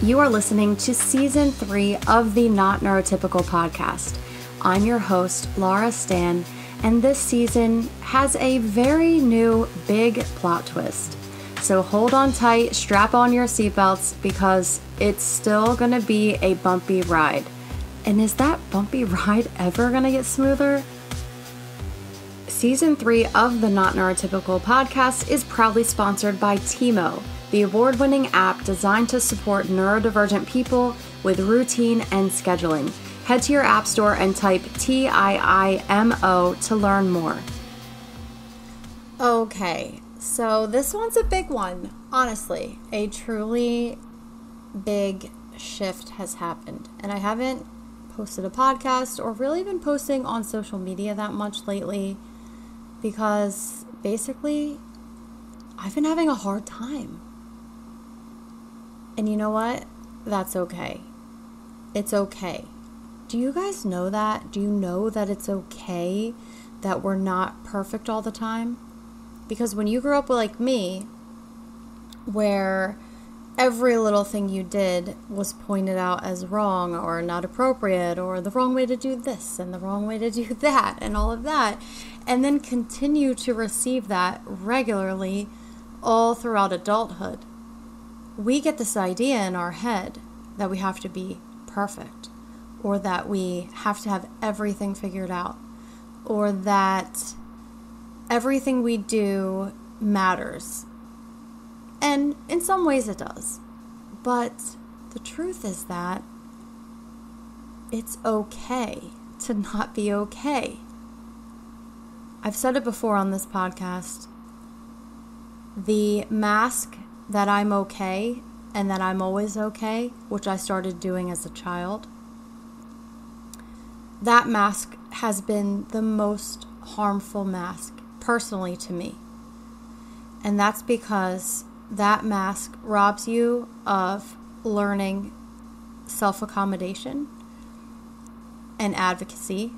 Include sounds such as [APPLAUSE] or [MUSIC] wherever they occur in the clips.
You are listening to season three of the Not Neurotypical podcast. I'm your host, Laura Stan, and this season has a very new big plot twist. So hold on tight, strap on your seatbelts because it's still gonna be a bumpy ride. And is that bumpy [LAUGHS] ride ever gonna get smoother? Season three of the Not Neurotypical podcast is proudly sponsored by Tiimo, the award winning app designed to support neurodivergent people with routine and scheduling. Head to your app store and type T I I M O to learn more. Okay, so this one's a big one. Honestly, a truly big shift has happened. And I haven't posted a podcast or really been posting on social media that much lately because basically I've been having a hard time. And you know what? That's okay. It's okay. Do you guys know that? Do you know that it's okay that we're not perfect all the time? Because when you grew up like me, where every little thing you did was pointed out as wrong or not appropriate or the wrong way to do this and the wrong way to do [LAUGHS] that and all of that, and then continue to receive that regularly all throughout adulthood. We get this idea in our head that we have to be perfect or that we have to have everything figured out or that everything we do matters. And in some ways it does. But the truth is that it's okay to not be okay. I've said it before on this podcast. The mask that I'm okay and that I'm always okay, which I started doing as a child, that mask has been the most harmful mask personally to me. And that's because that mask robs you of learning self accommodation and advocacy.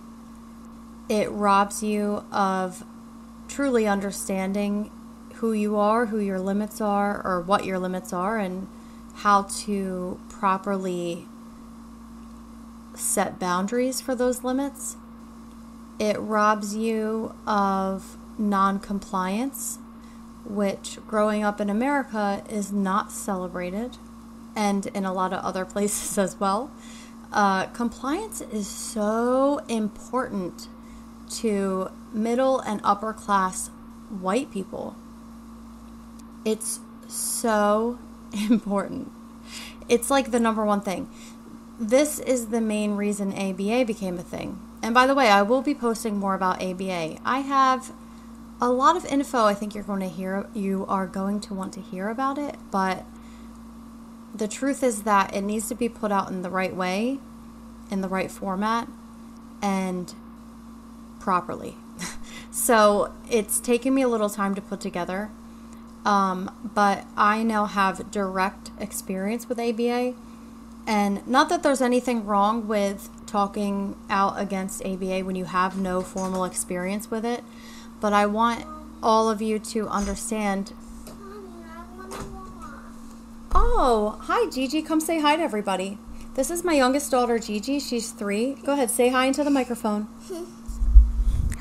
It robs you of truly understanding who you are, who your limits are, or what your limits are, and how to properly set boundaries for those limits. It robs you of non-compliance, which growing up in America is not celebrated, and in a lot of other [LAUGHS] places as well. Uh, compliance is so important to middle and upper class white people. It's so [LAUGHS] important. It's like the number one thing. This is the main reason ABA became a thing. And by the way, I will be posting more about ABA. I have a lot of info I think you're going to hear you are going to want to hear about it, but the truth is that it needs to be put out in the right way, in the right format, and properly. [LAUGHS] so it's taken me a little time to put together, um, but I now have direct experience with ABA. And not that there's anything wrong with talking out against ABA when you have no formal experience with it, but I want all of you to understand. Oh, hi, Gigi. Come say hi to everybody. This is my youngest daughter, Gigi. She's three. Go ahead, say hi into the microphone.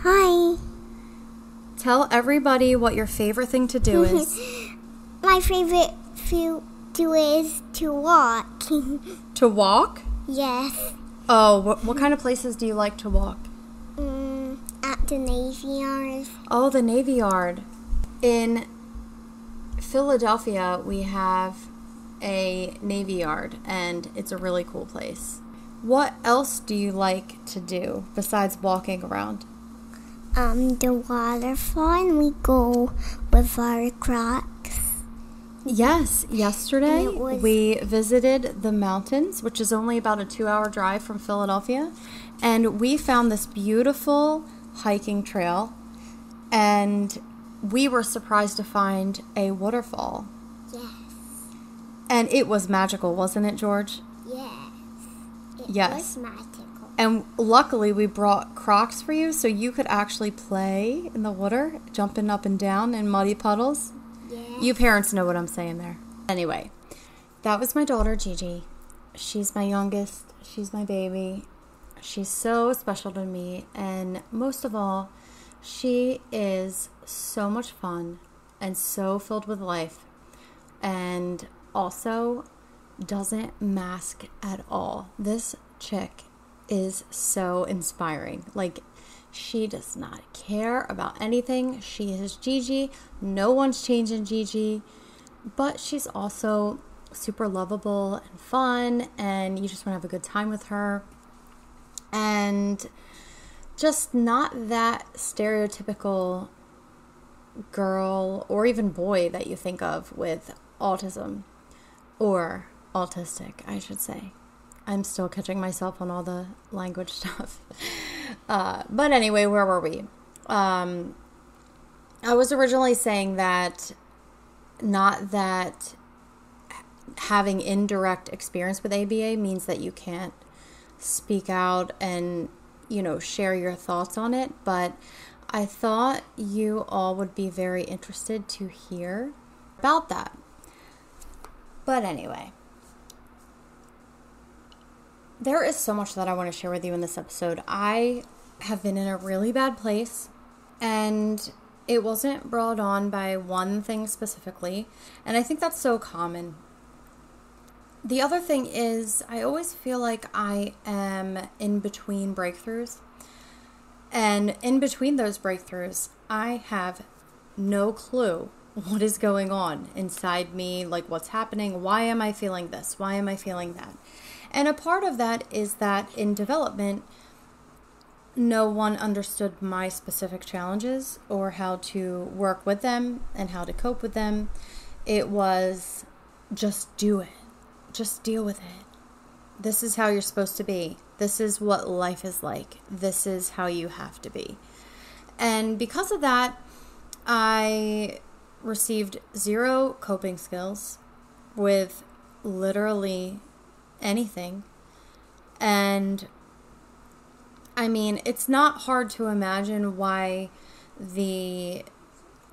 Hi. Tell everybody what your favorite thing to do [LAUGHS] is. My favorite thing to do is to walk. [LAUGHS] to walk? yes. Oh, what, what kind of places do you like to walk? Mm, at the Navy Yard. Oh, the Navy Yard. In Philadelphia, we have a Navy Yard, and it's a really cool place. What else do you like to do besides walking around? Um, the waterfall, and we go with our Crocs. Yes, yesterday was- we visited the mountains, which is only about a two hour drive from Philadelphia. And we found this beautiful hiking trail. And we were surprised to find a waterfall. Yes. And it was magical, wasn't it, George? Yes. It Yes. was magical. And luckily, we brought Crocs for you so you could actually play in the water, jumping up and down in muddy puddles. Yeah. You parents know what I'm saying there. Anyway, that was my daughter, Gigi. She's my youngest, she's my baby. She's so special to me. And most of all, she is so much fun and so filled with life. And also doesn't mask at all. This chick is so inspiring. Like, she does not care about anything. She is Gigi. No one's changing Gigi. But she's also super lovable and fun, and you just want to have a good time with her. And just not that stereotypical girl or even boy that you think of with autism or autistic, I should say. I'm still catching myself on all the language [LAUGHS] stuff. Uh, but anyway, where were we? Um, I was originally saying that not that having indirect experience with ABA means that you can't speak out and, you know, share your thoughts on it, but I thought you all would be very interested to hear about that. But anyway, there is so much that I want to share with you in this episode. I have been in a really bad place, and it wasn't brought on by one thing specifically, and I think that's so common. The other thing is, I always feel like I am in between breakthroughs. And in between those breakthroughs, I have no clue what is going on inside me, like what's happening. Why am I feeling this? Why am I feeling that? And a part of that is that in development, no one understood my specific challenges or how to work with them and how to cope with them. It was just do it, just deal with it. This is how you're supposed to be. This is what life is like. This is how you have to be. And because of that, I received zero coping skills with literally anything. And I mean, it's not hard to imagine why the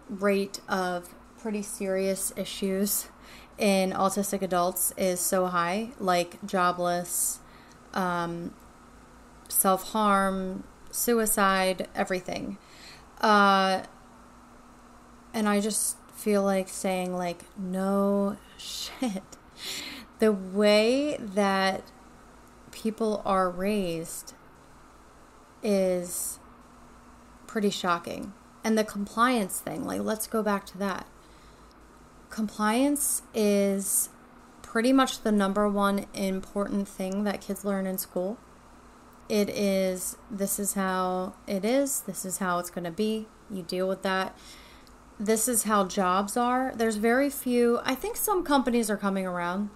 rate of pretty serious issues in autistic adults is so high, like jobless, um, self harm, suicide, everything. Uh, and I just feel like saying, like, no [LAUGHS] shit the way that people are raised is pretty shocking. And the compliance thing, like, let's go back to that. Compliance is pretty much the number one important thing that kids learn in school. It is, this is how it is, this is how it's going to be. You deal with that. This is how jobs are. There's very few, I think some companies are coming around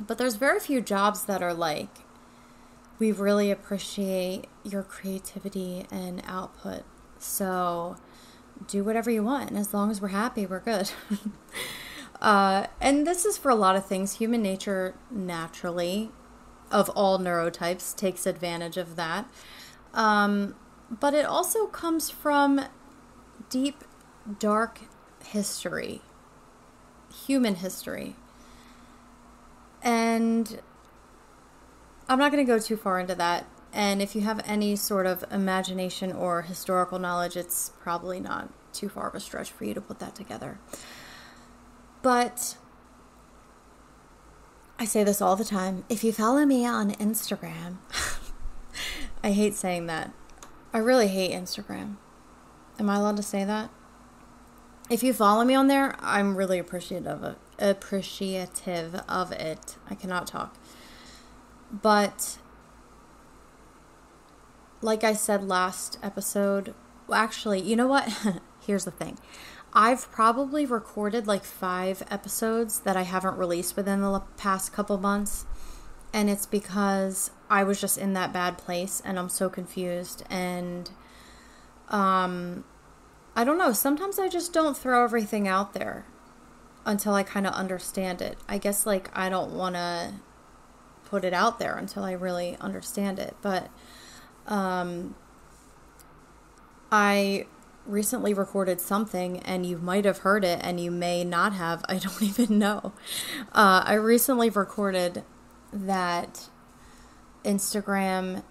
but there's very few jobs that are like, we really appreciate your creativity and output. So do whatever you want. And as long as we're happy, we're good. [LAUGHS] uh, and this is for a lot of things. Human nature naturally, of all neurotypes, takes advantage of that. Um, but it also comes from deep, dark history, human history. And I'm not going to go too far into that. And if you have any sort of imagination or historical knowledge, it's probably not too far of a stretch for you to put that together. But I say this all the time. If you follow me on Instagram, [LAUGHS] I hate saying that. I really hate Instagram. Am I allowed to say that? If you follow me on there, I'm really appreciative of it appreciative of it. I cannot talk. But like I said last episode, well, actually, you know what? [LAUGHS] Here's the thing. I've probably recorded like five episodes that I haven't released within the past couple months. And it's because I was just in that bad place and I'm so confused. And um, I don't know. Sometimes I just don't throw everything out there until I kind of understand it. I guess like I don't want to put it out there until I really understand it, but um I recently recorded something and you might have heard it and you may not have. [LAUGHS] I don't even know. Uh, I recently recorded that Instagram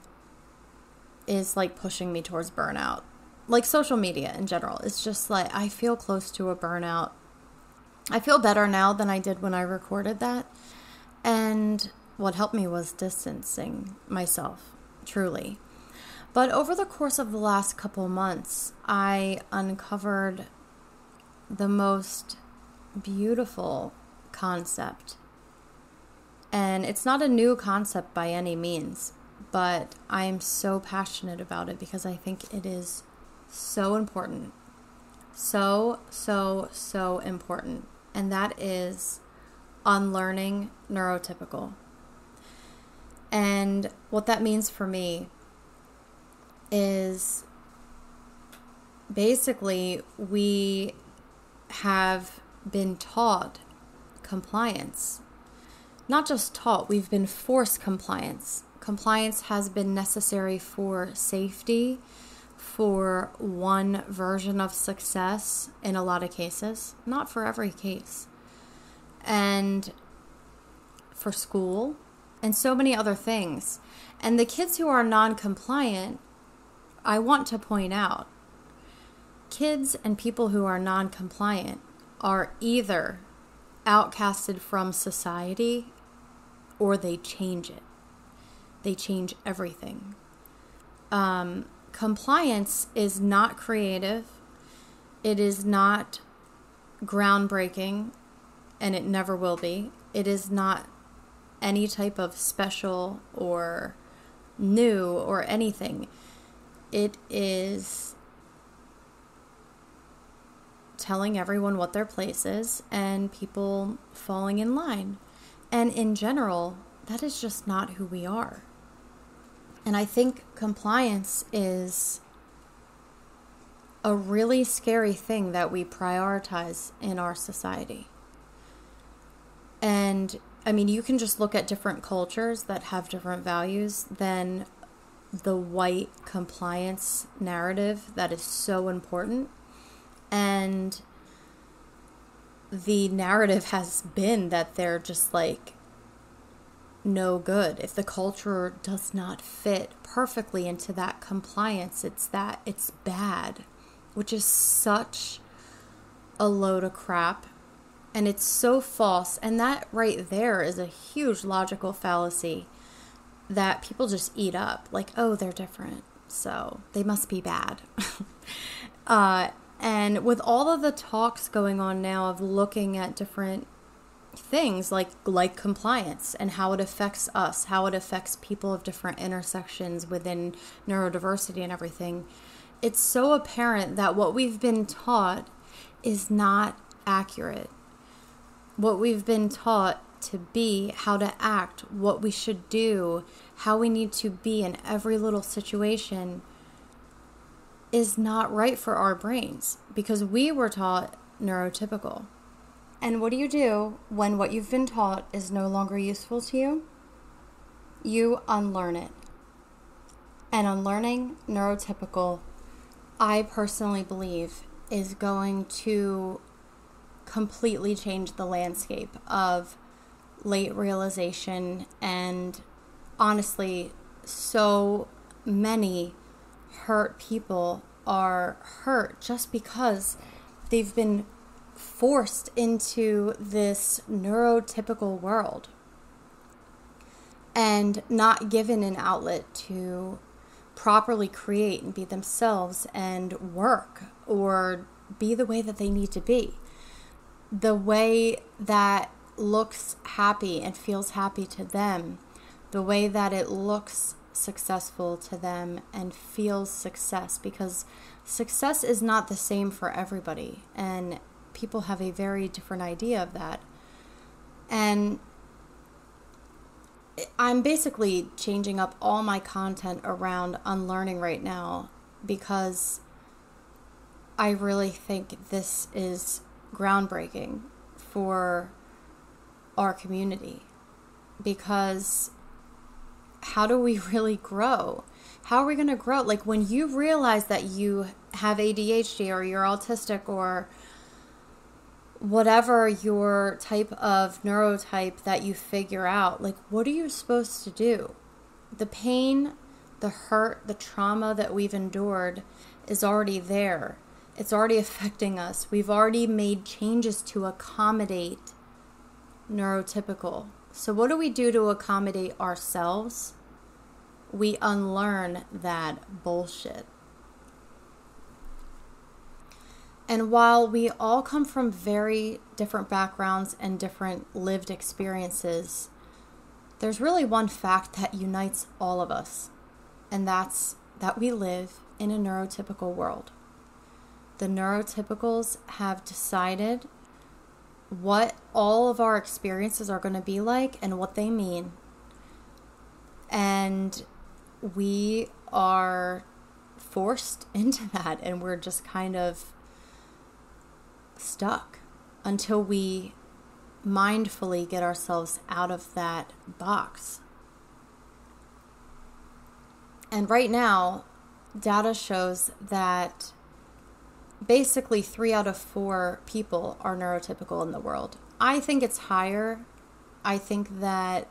is like pushing me towards burnout. Like social media in general. It's just like I feel close to a burnout. I feel better now than I did when I recorded that. And what helped me was distancing myself, truly. But over the course of the last couple months, I uncovered the most beautiful concept. And it's not a new concept by any means, but I am so passionate about it because I think it is so important. So, so, so important. And that is unlearning neurotypical. And what that means for me is basically we have been taught compliance. Not just taught, we've been forced compliance. Compliance has been necessary for safety, for one version of success in a lot of cases, not for every case, and for school, and so many other things. And the kids who are non compliant I want to point out kids and people who are non compliant are either outcasted from society or they change it. They change everything. Um, compliance is not creative, it is not groundbreaking, and it never will be. It is not any type of special or new or anything it is telling everyone what their place is and people falling in line. And in general, that is just not who we are. And I think compliance is a really scary thing that we prioritize in our society. And I mean, you can just look at different cultures that have different values than the white compliance narrative that is so important. And the narrative has been that they're just like no good. If the culture does not fit perfectly into that compliance, it's that it's bad, which is such a load of crap. And it's so false. And that right there is a huge logical fallacy that people just eat up. Like, oh, they're different, so they must be bad. [LAUGHS] uh, and with all of the talks going on now of looking at different things like like compliance and how it affects us, how it affects people of different intersections within neurodiversity and everything, it's so apparent that what we've been taught is not accurate. What we've been taught to be, how to act, what we should do, how we need to be in every little situation is not right for our brains because we were taught neurotypical. And what do you do when what you've been taught is no longer useful to you? You unlearn it. And unlearning neurotypical, I personally believe, is going to completely change the landscape of late realization and honestly so many hurt people are hurt just because they've been forced into this neurotypical world and not given an outlet to properly create and be themselves and work or be the way that they need to be. The way that looks happy and feels happy to them, the way that it looks successful to them and feels success because success is not the same for everybody and people have a very different idea of that. And I'm basically changing up all my content around unlearning right now because I really think this is groundbreaking for our community because how do we [LAUGHS] really grow? How are we going to grow? Like when you realize that you have ADHD or you're autistic or whatever your type of neurotype that you figure out, like, what are you supposed to do? The pain, the hurt, the trauma that we've endured is already there. It's already [LAUGHS] affecting us. We've already made changes to accommodate neurotypical. So, what do we do to accommodate ourselves? We unlearn that bullshit. And while we all come from very different backgrounds and different lived experiences, there's really one fact that unites all of us, and that's that we live in a neurotypical world. The neurotypicals have decided what all of our experiences are going to be like and what they mean. And we are forced [LAUGHS] into that, and we're just kind of stuck until we mindfully get ourselves out of that box. And right now, data shows that basically three out of four people are neurotypical in the world. I think it's higher. I think that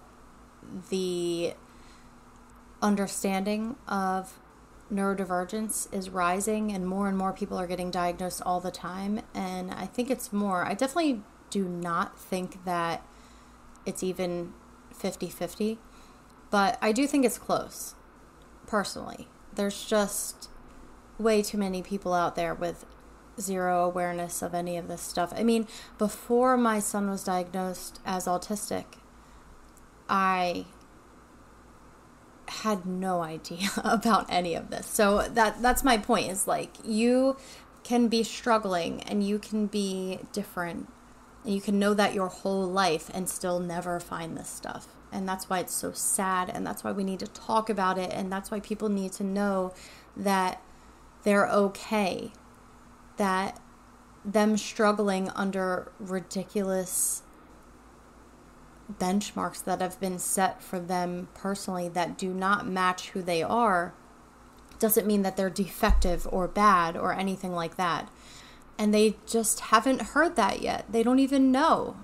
the understanding of neurodivergence is rising and more and more people are getting diagnosed all the time. And I think it's more, I definitely do not think that it's even 50 50, but I do think it's close, personally. There's just way too many people out there with zero awareness of any of this stuff. I mean, before my son was diagnosed as autistic, I had no idea [LAUGHS] about any of this. So that that's my point is like you can be struggling and you can be different and you can know that your whole life and still never find this stuff. And that's why it's so sad and that's why we need to talk about it and that's why people need to know that they're okay. That them struggling under ridiculous benchmarks that have been set for them personally that do not match who they are doesn't mean that they're defective or bad or anything like that. And they just haven't heard that yet. They don't even know.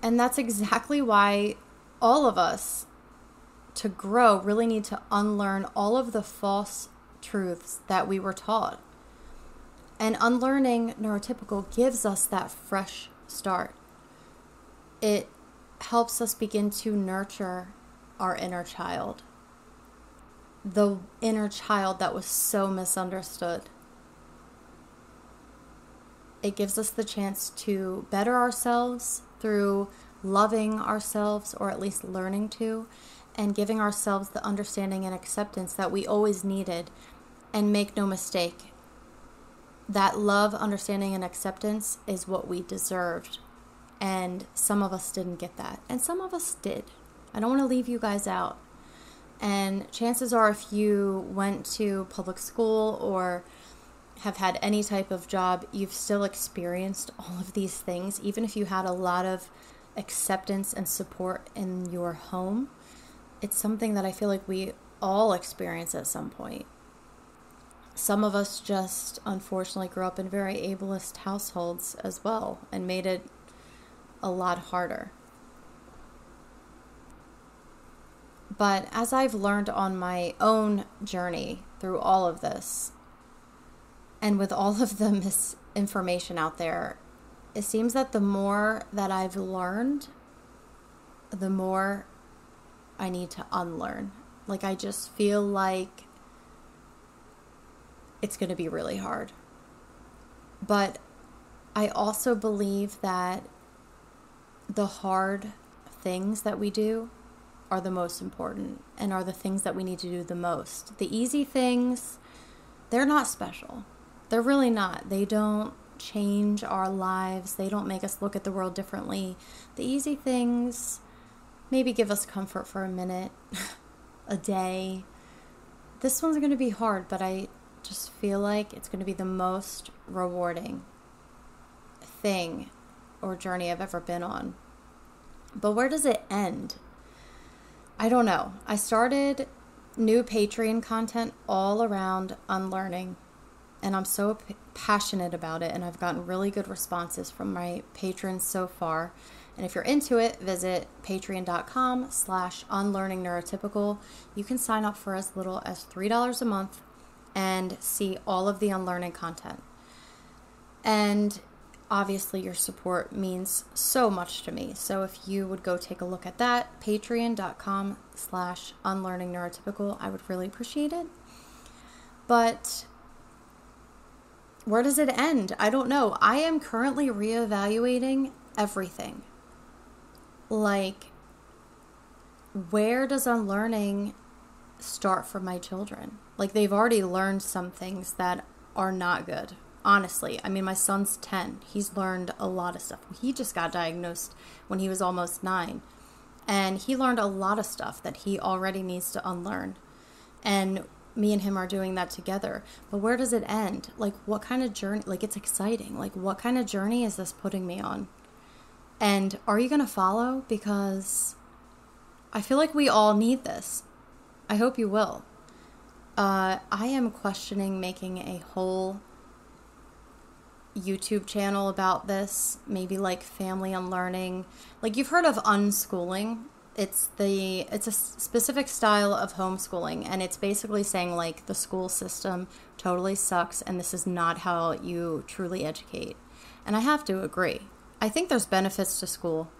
And that's exactly why all of us, to grow, really need to unlearn all of the false truths that we were taught. And unlearning neurotypical gives us that fresh start it helps us begin to nurture our inner child. The inner child that was so misunderstood. It gives us the chance to better ourselves through loving ourselves, or at least learning to, and giving ourselves the understanding and acceptance that we always needed. And make no mistake, that love, understanding, and acceptance is what we deserved and some of us didn't get that. And some of us did. I don't want to leave you guys out. And chances are, if you went to public school or have had any type of job, you've still experienced all of these things, even if you had a lot of acceptance and support in your home. It's something that I feel like we all experience at some point. Some of us just unfortunately grew up in very ableist households as well and made it a lot harder. But as I've learned on my own journey through all of this, and with all of the [LAUGHS] misinformation out there, it seems that the more that I've learned, the more I need to unlearn. Like, I just feel like it's going to be really hard. But I also believe that the hard things that we do are the most important and are the things that we need to do the most. The easy things, they're not special. They're really not. They don't change our lives, they don't make us look at the world differently. The easy things maybe give us comfort for a minute, [LAUGHS] a day. This one's going to be hard, but I just feel like it's going to be the most rewarding thing or journey I've ever been on. But where does it end? I don't know. I started new Patreon content all around unlearning and I'm so p- passionate about it, and I've gotten really good responses from my patrons so far. And if you're into it, visit patreon.com slash unlearning neurotypical. You can sign up for as little as $3 a month and see all of the unlearning content. And obviously your support means so much to me. So if you would go take a look at that, patreon.com slash unlearning neurotypical, I would really appreciate it. But where does it end? I don't know. I am currently reevaluating everything. Like, where does unlearning start for my children? Like, they've already learned some things that are not good. Honestly, I mean, my son's 10. He's learned a lot of stuff. He just got diagnosed when he was almost nine. And he learned a lot of stuff that he already needs to unlearn. And me and him are doing that together. But where does it end? Like, what kind of journey? Like, it's exciting. Like, what kind of journey is this putting me on? And are you going to follow? Because I feel like we all need this. I hope you will. Uh, I am questioning making a whole YouTube channel about this, maybe like family unlearning. Like you've heard of unschooling. It's the it's a specific style of homeschooling and it's basically saying like the school system totally sucks and this is not how you truly educate. And I have to agree. I think there's benefits to school.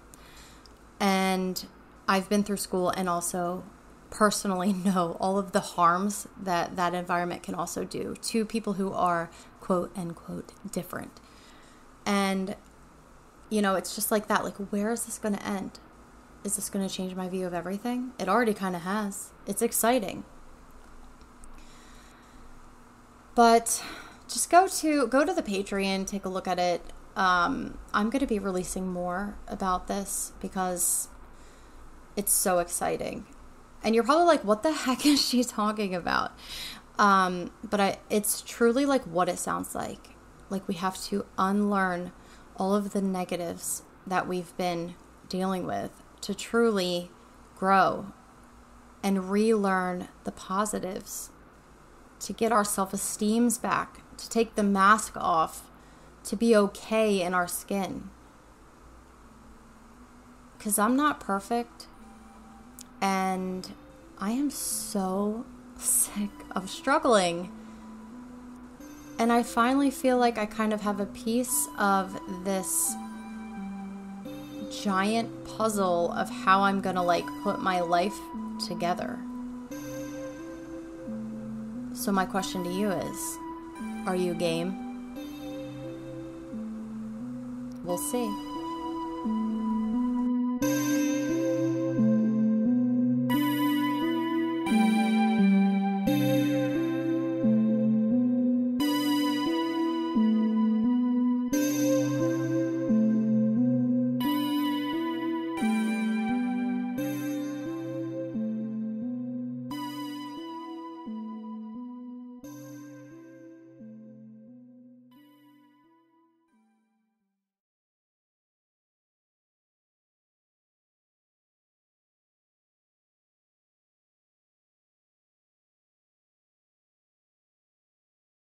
And I've been through school and also personally [LAUGHS] know all of the harms that that environment can also do to people who are quote unquote different. And you know, it's just like that like where is this going to end? Is this going to change my view of everything? It already kind of has. It's exciting. But just go to go to the Patreon, take a look at it. Um, I'm going to be releasing more about this because it's so exciting. And you're probably like, what the heck [LAUGHS] is she talking about? Um, but I, it's truly like what it sounds like. Like we have to unlearn all of the negatives that we've been dealing with to truly grow and relearn the positives, to get our self esteems back, to take the mask off, to be okay in our skin. Because I'm not perfect, and I am so sick of struggling. And I finally feel like I kind of have a piece of this giant puzzle of how I'm gonna like put my life together. So, my question to you is Are you game? We'll see.